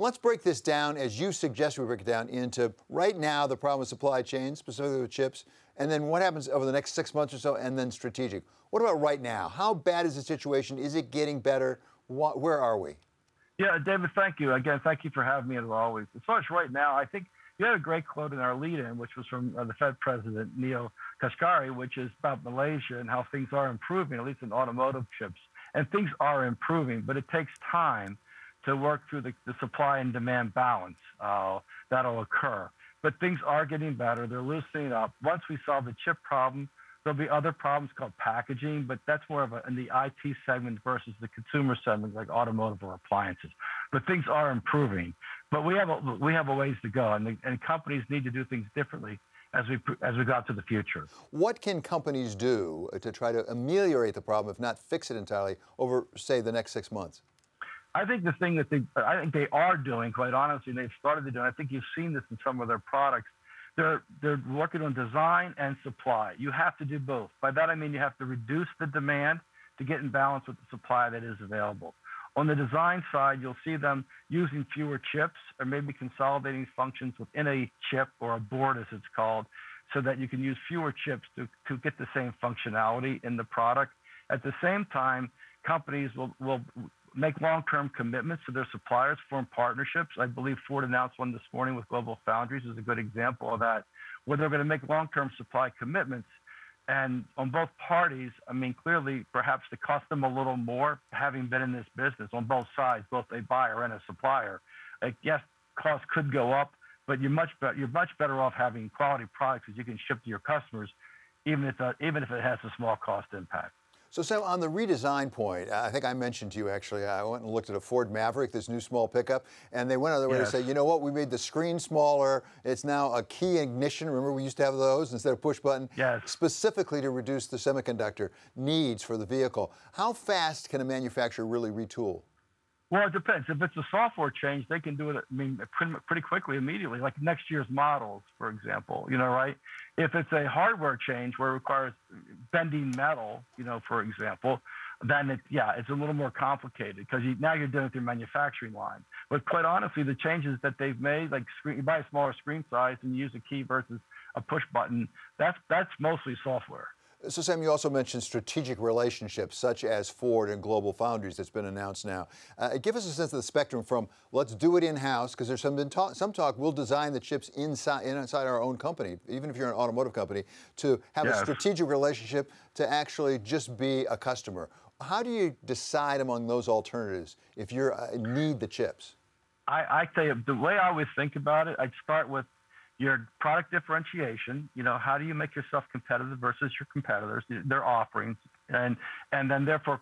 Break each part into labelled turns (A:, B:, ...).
A: Let's break this down as you suggest we break it down into right now the problem with supply chain, specifically with chips, and then what happens over the next six months or so, and then strategic. What about right now? How bad is the situation? Is it getting better? Where are we?
B: Yeah, David, thank you. Again, thank you for having me as always. As far as right now, I think you had a great quote in our lead-in, which was from uh, the Fed President Neel Kashkari, which is about Malaysia and how things are improving, at least in automotive chips. And things are improving, but it takes time to work through the, the supply and demand balance uh, that'll occur. But things are getting better. They're loosening up. Once we solve the chip problem, there'll be other problems called packaging, but that's more of a, in the IT segment versus the consumer segment, like automotive or appliances. But things are improving. But we have a, we have a ways to go, and, the, and companies need to do things differently as we as we got to the future.
A: What can companies do to try to ameliorate the problem, if not fix it entirely, over say the next six months?
B: I think the thing that they I think they are doing, quite honestly, and they've started to do. and I think you've seen this in some of their products. They're they're working on design and supply. You have to do both. By that I mean you have to reduce the demand to get in balance with the supply that is available. On the design side, you'll see them using fewer chips or maybe consolidating functions within a chip or a board, as it's called, so that you can use fewer chips to, to get the same functionality in the product. At the same time, companies will, will make long-term commitments to their suppliers, form partnerships. I believe Ford announced one this morning with Global Foundries is a good example of that, where they're going to make long-term supply commitments and on both parties, I mean, clearly, perhaps to cost them a little more, having been in this business on both sides, both a buyer and a supplier. Yes, costs could go up, but you're much better. You're much better off having quality products that you can ship to your customers, even if uh, even if it has a small cost impact.
A: So, Sam, on the redesign point, I think I mentioned to you actually, I went and looked at a Ford Maverick, this new small pickup, and they went out of their way to say, you know what, we made the screen smaller. It's now a key ignition. Remember, we used to have those instead of push button?
B: Yes.
A: Specifically to reduce the semiconductor needs for the vehicle. How fast can a manufacturer really retool?
B: Well, it depends. If it's a software change, they can do it. I mean, pretty, pretty quickly, immediately, like next year's models, for example. You know, right? If it's a hardware change where it requires bending metal, you know, for example, then it, yeah, it's a little more complicated because you, now you're doing it through manufacturing line. But quite honestly, the changes that they've made, like screen, you buy a smaller screen size and you use a key versus a push button, that's that's mostly software.
A: So, Sam, you also mentioned strategic relationships such as Ford and Global Foundries that's been announced now. Uh, give us a sense of the spectrum from let's do it in house, because there's some, talk, some talk we'll design the chips inside, inside our own company, even if you're an automotive company, to have yes. a strategic relationship to actually just be a customer. How do you decide among those alternatives if you uh, need the chips?
B: I, I tell you, the way I always think about it, I'd start with your product differentiation. You know, how do you make yourself competitive versus your competitors, their offerings, and and then therefore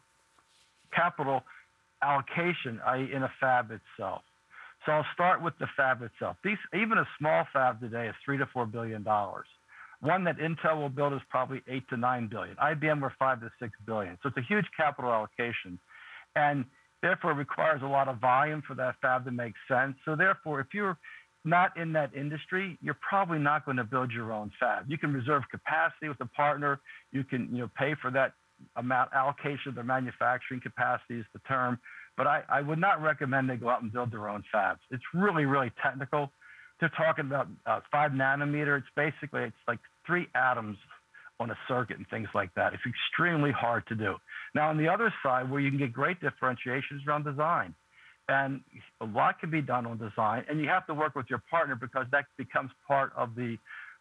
B: capital allocation, i.e., in a fab itself. So I'll start with the fab itself. These, even a small fab today is three to four billion dollars. One that Intel will build is probably eight to nine billion. IBM were five to six billion. So it's a huge capital allocation, and therefore requires a lot of volume for that fab to make sense. So therefore, if you're not in that industry, you're probably not going to build your own fab. You can reserve capacity with a partner. You can you know pay for that amount allocation of their manufacturing capacity is the term. But I, I would not recommend they go out and build their own fabs. It's really, really technical. They're talking about uh, five nanometer. It's basically it's like three atoms on a circuit and things like that. It's extremely hard to do. Now on the other side, where you can get great differentiations around design and a lot can be done on design, and you have to work with your partner because that becomes part of the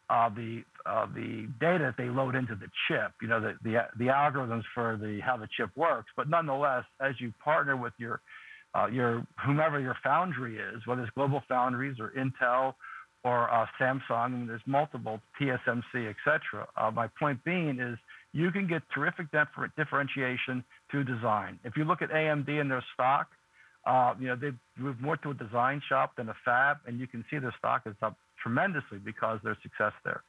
B: uh, the uh, the data that they load into the chip. You know, the, the the algorithms for the how the chip works. But nonetheless, as you partner with your uh, your whomever your foundry is, whether it's Global Foundries or Intel or uh, Samsung, I mean, there's multiple TSMC, etc. Uh, my point being is you can get terrific differ- differentiation through design. If you look at AMD and their stock, uh, you know, they've moved more to a design shop than a fab, and you can see their stock is up tremendously because their success there.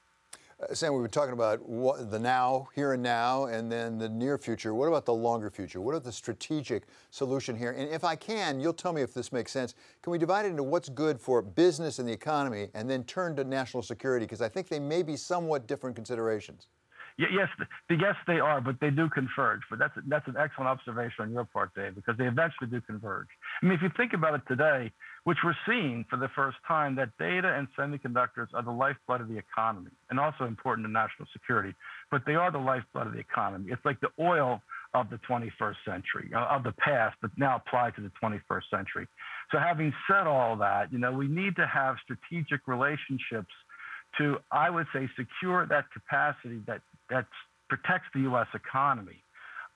A: Uh, Sam, we've been talking about what, the now, here and now, and then the near future. What about the longer future? What are the strategic solution here? And if I can, you'll tell me if this makes sense. Can we divide it into what's good for business and the economy, and then turn to national security? Because I think they may be somewhat different considerations.
B: Yes, yes, they are, but they do converge. But that's that's an excellent observation on your part, Dave, because they eventually do converge. I mean, if you think about it today, which we're seeing for the first time that data and semiconductors are the lifeblood of the economy and also important to national security, but they are the lifeblood of the economy. It's like the oil of the 21st century, uh, of the past, but now applied to the 21st century. So having said all that, you know, we need to have strategic relationships to, I would say, secure that capacity that, that protects the U.S. economy.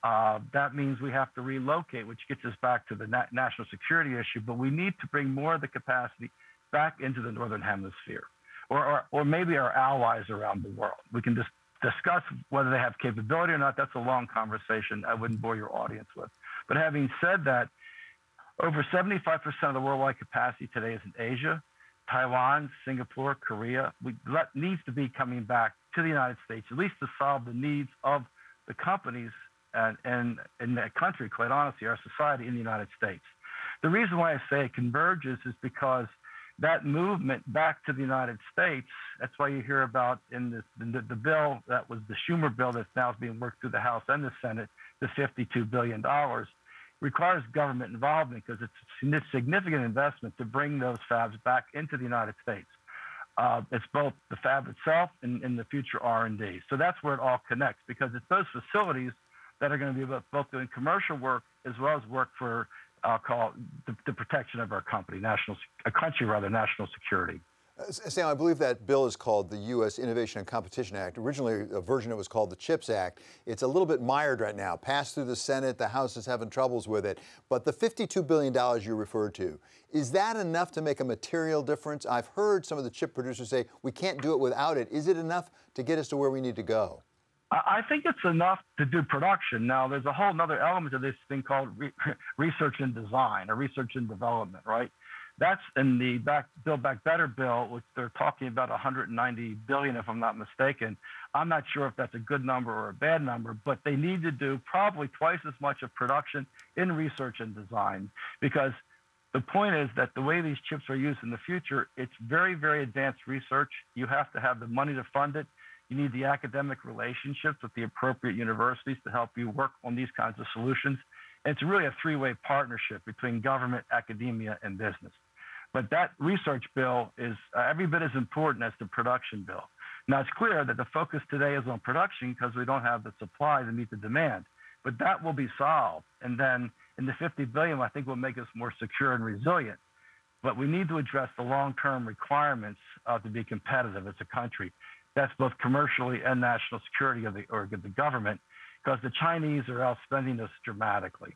B: Uh, that means we have to relocate, which gets us back to the na- national security issue, but we need to bring more of the capacity back into the Northern Hemisphere or, or, or maybe our allies around the world. We can just discuss whether they have capability or not. That's a long conversation I wouldn't bore your audience with. But having said that, over 75% of the worldwide capacity today is in Asia, Taiwan, Singapore, Korea. We, that needs to be coming back to the United States, at least to solve the needs of the companies and, and in that country, quite honestly, our society in the United States. The reason why I say it converges is because that movement back to the United States, that's why you hear about in this, the, the bill that was the Schumer bill that's now being worked through the House and the Senate, the $52 billion, requires government involvement because it's a significant investment to bring those fabs back into the United States. Uh, it's both the fab itself and, and the future R&D. So that's where it all connects because it's those facilities that are going to be both doing commercial work as well as work for, I'll call the, the protection of our company, national, a country rather, national security.
A: Sam, I believe that bill is called the U.S. Innovation and Competition Act. Originally, a version of it was called the CHIPS Act. It's a little bit mired right now. Passed through the Senate, the House is having troubles with it. But the $52 billion you referred to, is that enough to make a material difference? I've heard some of the chip producers say we can't do it without it. Is it enough to get us to where we need to go?
B: I think it's enough to do production. Now, there's a whole other element of this thing called re- research and design or research and development, right? That's in the back, Build Back Better bill, which they're talking about 190 billion, if I'm not mistaken. I'm not sure if that's a good number or a bad number, but they need to do probably twice as much of production in research and design because the point is that the way these chips are used in the future, it's very, very advanced research. You have to have the money to fund it. You need the academic relationships with the appropriate universities to help you work on these kinds of solutions. It's really a three way partnership between government, academia, and business. But that research bill is uh, every bit as important as the production bill. Now, it's clear that the focus today is on production because we don't have the supply to meet the demand. But that will be solved. And then in the 50 billion, I think will make us more secure and resilient. But we need to address the long-term requirements uh, to be competitive as a country. That's both commercially and national security of the, or of the government, because the Chinese are outspending us dramatically.